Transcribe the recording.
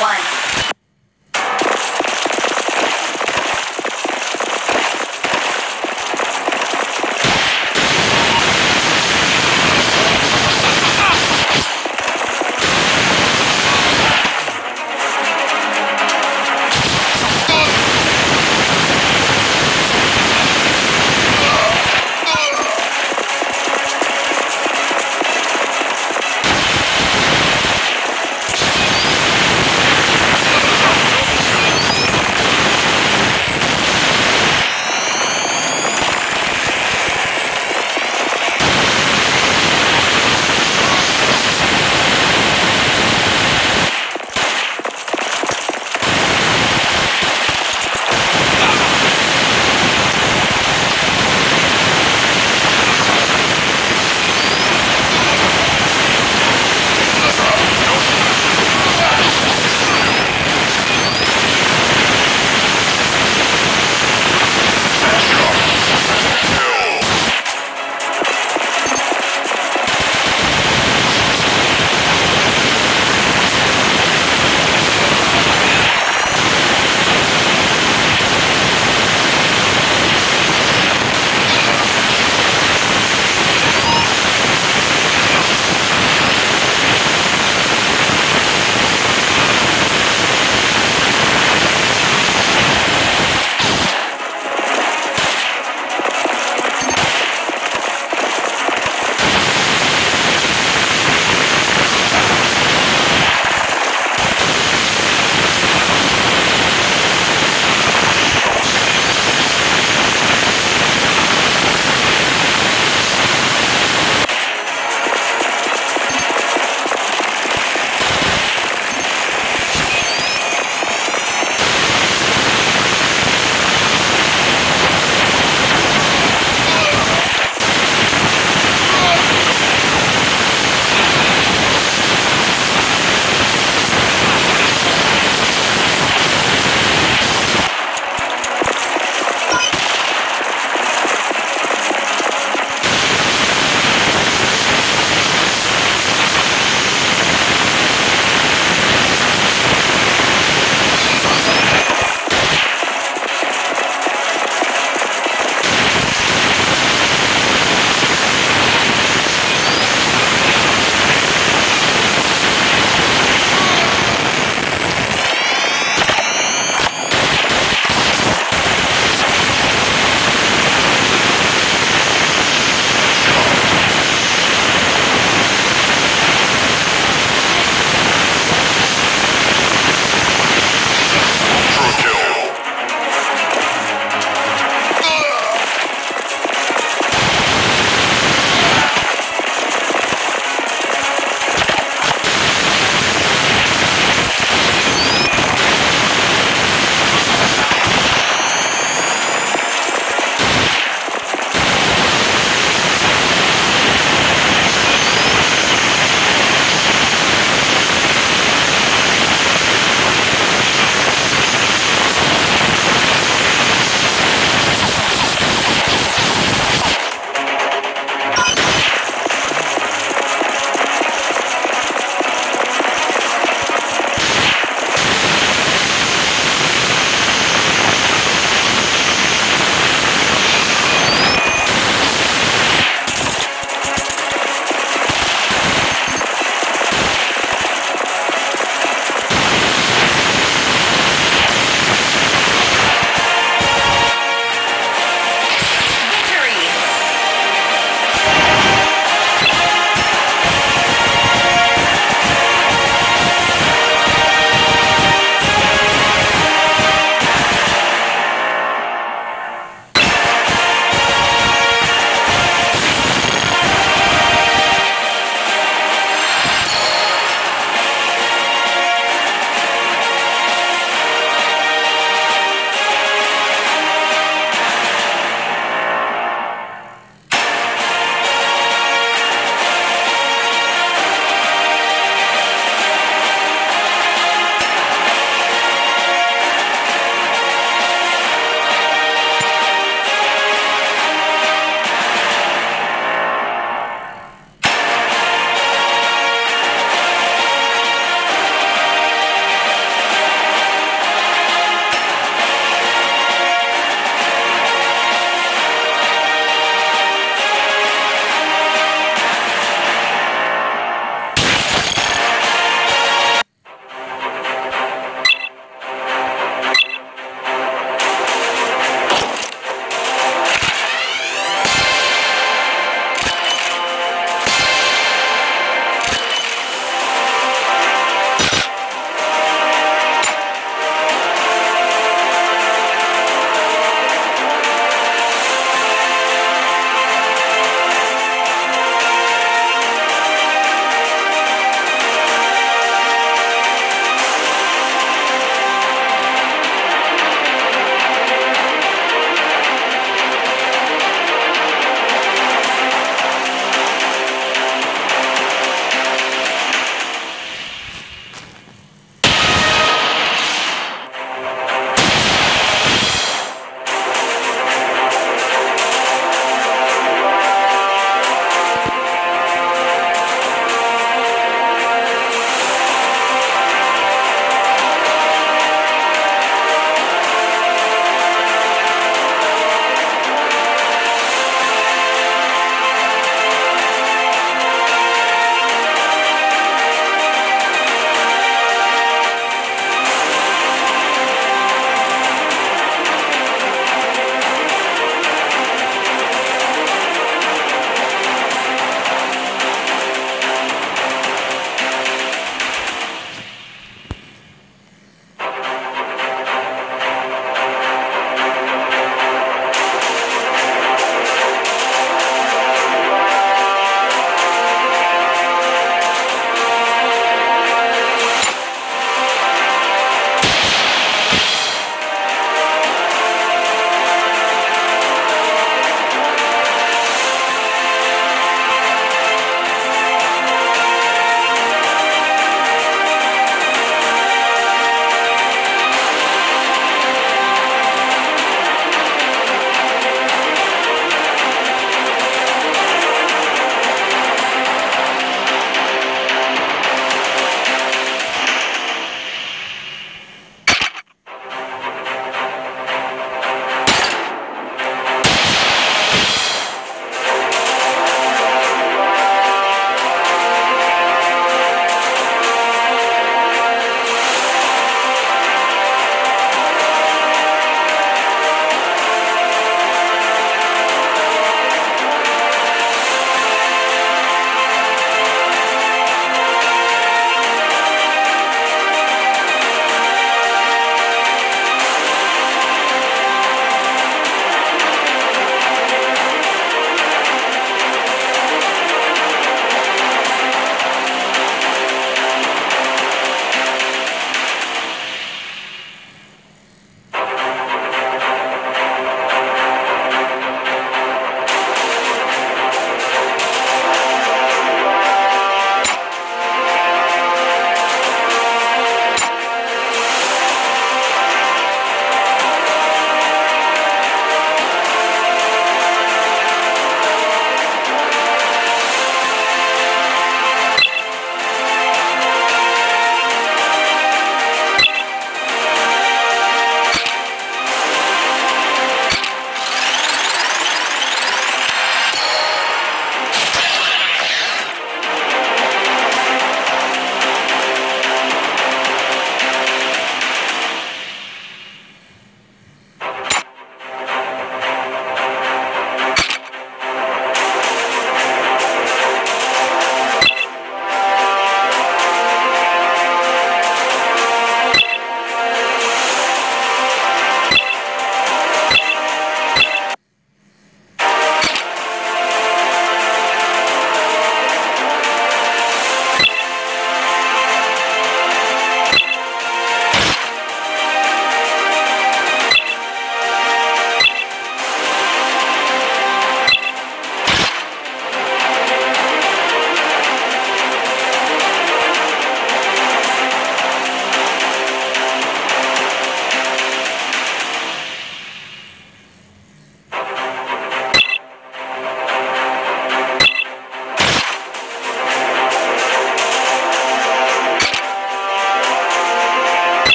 one.